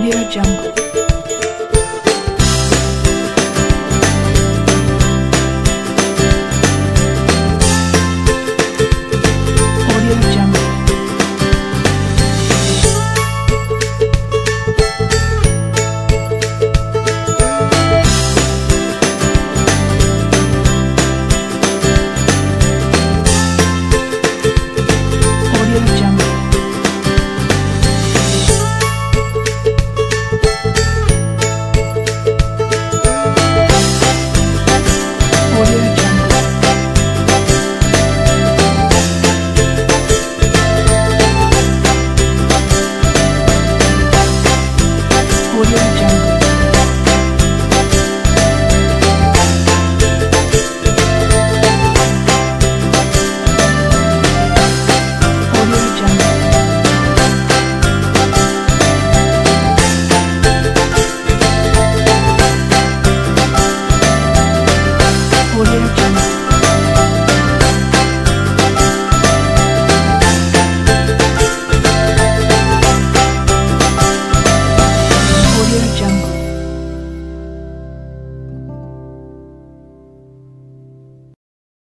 Audio Jungle.